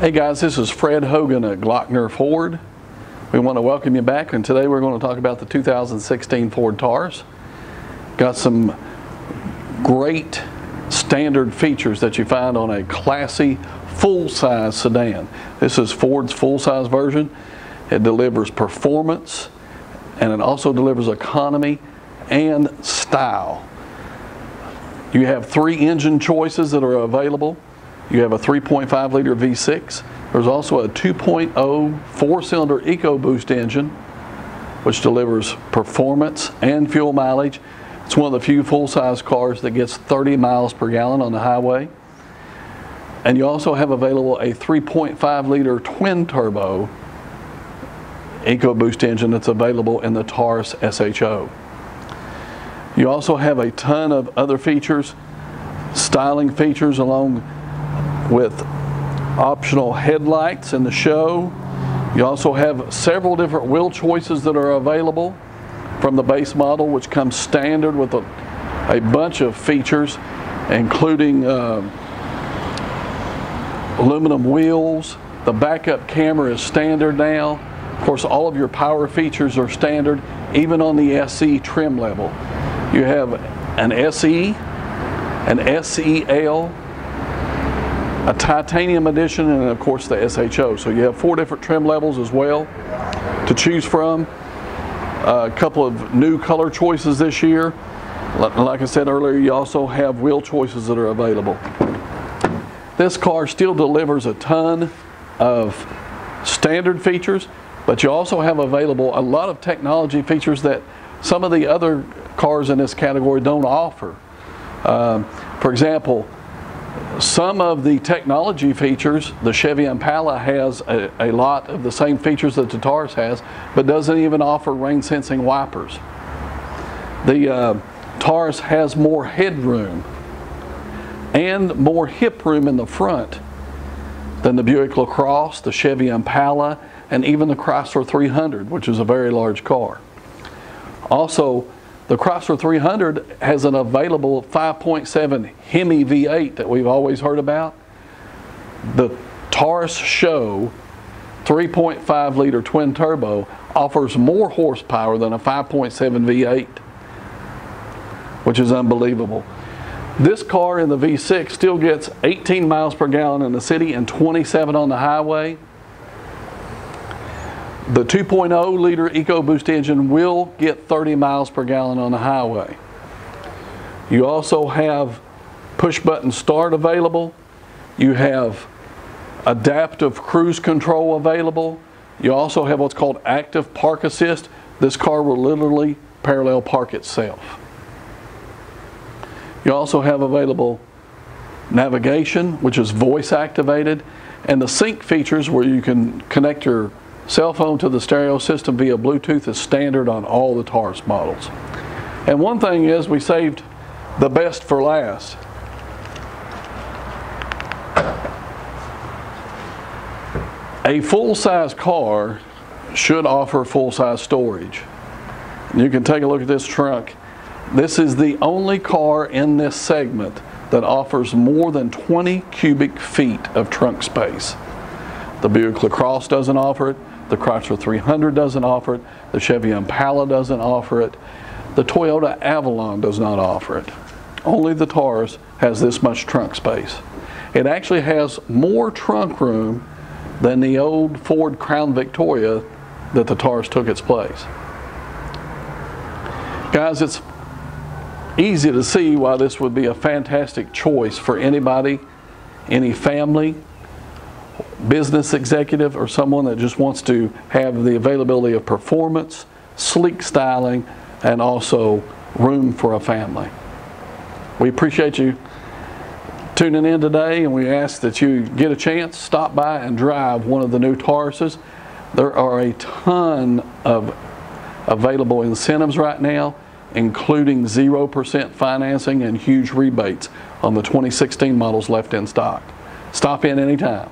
Hey guys, this is Fred Hogan at Glockner Ford. We want to welcome you back and today we're going to talk about the 2016 Ford Taurus. Got some great standard features that you find on a classy full-size sedan. This is Ford's full-size version. It delivers performance and it also delivers economy and style. You have three engine choices that are available. You have a 3.5 liter V6. There's also a 2.0 four-cylinder EcoBoost engine, which delivers performance and fuel mileage. It's one of the few full-size cars that gets 30 miles per gallon on the highway. And you also have available a 3.5 liter twin turbo EcoBoost engine that's available in the Taurus SHO. You also have a ton of other features, styling features along with optional headlights in the SHO. You also have several different wheel choices that are available from the base model, which comes standard with a, a bunch of features, including uh, aluminum wheels. The backup camera is standard now. Of course, all of your power features are standard, even on the SE trim level. You have an SE, an SEL, a titanium edition, and of course the SHO. So you have four different trim levels as well to choose from. A couple of new color choices this year. Like I said earlier, you also have wheel choices that are available. This car still delivers a ton of standard features, but you also have available a lot of technology features that some of the other cars in this category don't offer. Um, for example, some of the technology features, the Chevy Impala has a, a, lot of the same features that the Taurus has, but doesn't even offer rain sensing wipers. The uh, Taurus has more headroom and more hip room in the front than the Buick LaCrosse, the Chevy Impala, and even the Chrysler 300, which is a very large car. Also, the Chrysler 300 has an available 5.7 Hemi V8 that we've always heard about. The Taurus SHO 3.5 liter twin turbo offers more horsepower than a 5.7 V8, which is unbelievable. This car in the V6 still gets 18 miles per gallon in the city and 27 on the highway. The 2.0 liter EcoBoost engine will get 30 miles per gallon on the highway. You also have push button start available. You have adaptive cruise control available. You also have what's called active park assist. This car will literally parallel park itself. You also have available navigation, which is voice activated, and the sync features where you can connect your Cell phone to the stereo system via Bluetooth is standard on all the Taurus models. And one thing is we saved the best for last. A full-size car should offer full-size storage. You can take a look at this trunk. This is the only car in this segment that offers more than 20 cubic feet of trunk space. The Buick LaCrosse doesn't offer it. The Chrysler 300 doesn't offer it. The Chevy Impala doesn't offer it. The Toyota Avalon does not offer it. Only the Taurus has this much trunk space. It actually has more trunk room than the old Ford Crown Victoria that the Taurus took its place. Guys, it's easy to see why this would be a fantastic choice for anybody, any family, business executive or someone that just wants to have the availability of performance, sleek styling, and also room for a family. We appreciate you tuning in today and we ask that you get a chance, stop by and drive one of the new Tauruses. There are a ton of available incentives right now, including 0% financing and huge rebates on the 2016 models left in stock. Stop in anytime.